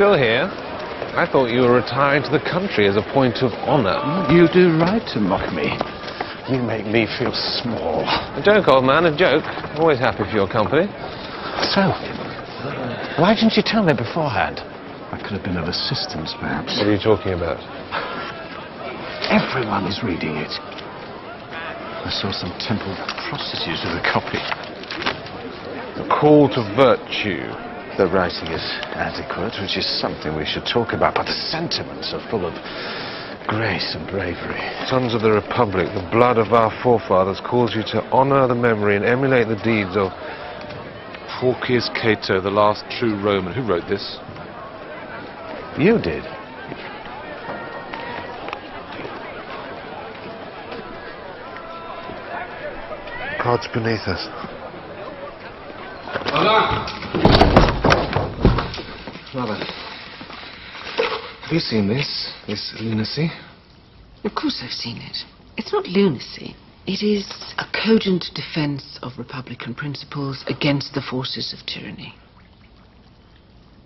still here? I thought you were retiring to the country as a point of honour. You do right to mock me. You make me feel small. A joke, old man, a joke. Always happy for your company. So, why didn't you tell me beforehand? I could have been of assistance, perhaps. What are you talking about? Everyone is reading it. I saw some temple prostitutes with a copy. A call to virtue. The writing is adequate, which is something we should talk about, but the sentiments are full of grace and bravery. Sons of the Republic, the blood of our forefathers calls you to honour the memory and emulate the deeds of Porcius Cato, the last true Roman. Who wrote this? You did. God's beneath us. Mother, have you seen this? This lunacy? Of course I've seen it. It's not lunacy. It is a cogent defense of Republican principles against the forces of tyranny.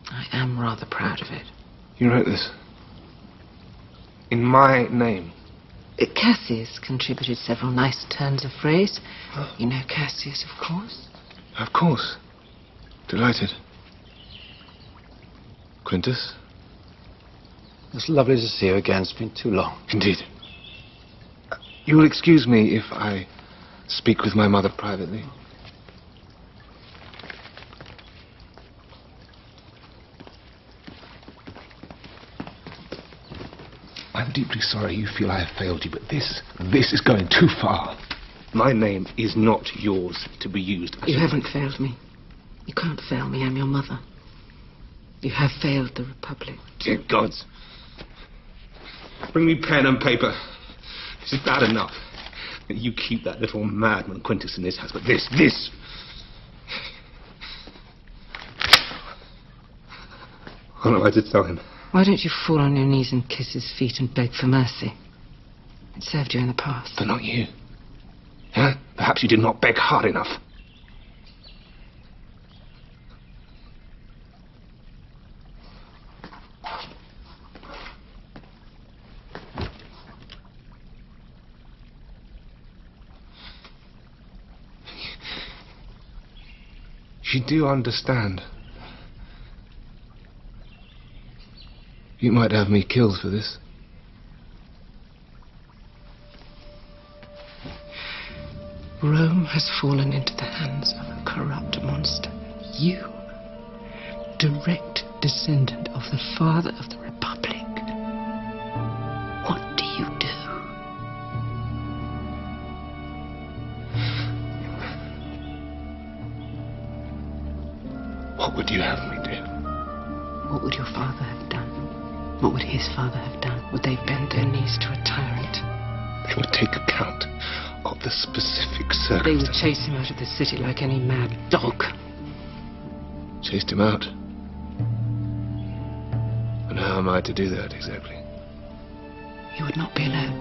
I am rather proud of it. You wrote this? In my name? Uh, Cassius contributed several nice turns of phrase. You know Cassius, of course. Of course. Delighted. Quintus? It's lovely to see you again. It's been too long. Indeed. You will excuse me if I speak with my mother privately. I'm deeply sorry you feel I have failed you, but this, this is going too far. My name is not yours to be used. You haven't failed me. You can't fail me. I'm your mother. You have failed the Republic. Dear gods. Bring me pen and paper. This is bad enough. that You keep that little madman Quintus in this house, but this, this. What am I to tell him? Why don't you fall on your knees and kiss his feet and beg for mercy? It served you in the past. But not you. Huh? Perhaps you did not beg hard enough. You do understand. You might have me killed for this. Rome has fallen into the hands of a corrupt monster. You, direct descendant of the father of the What would you have me do? What would your father have done? What would his father have done? Would they bend their knees to a tyrant? They would take account of the specific circumstances. They would chase him out of the city like any mad dog. Chased him out. And how am I to do that exactly? You would not be alone.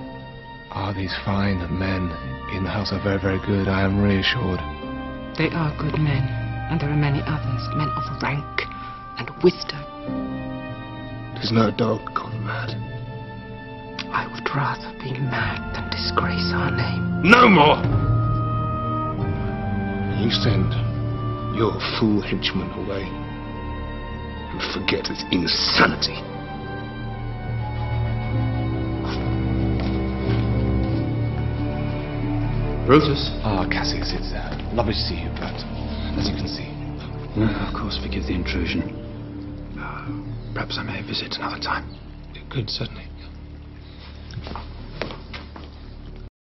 Are these fine men in the house are very, very good? I am reassured. They are good men, and there are many others, men of rank and wisdom. There's no dog gone mad. I would rather be mad than disgrace our name. No more! You send your fool henchman away and forget his insanity. Brutus? Ah, Cassius, it's uh, lovely to see you, but as you can see, of course, forgive the intrusion. Uh, perhaps I may visit another time. Good, certainly.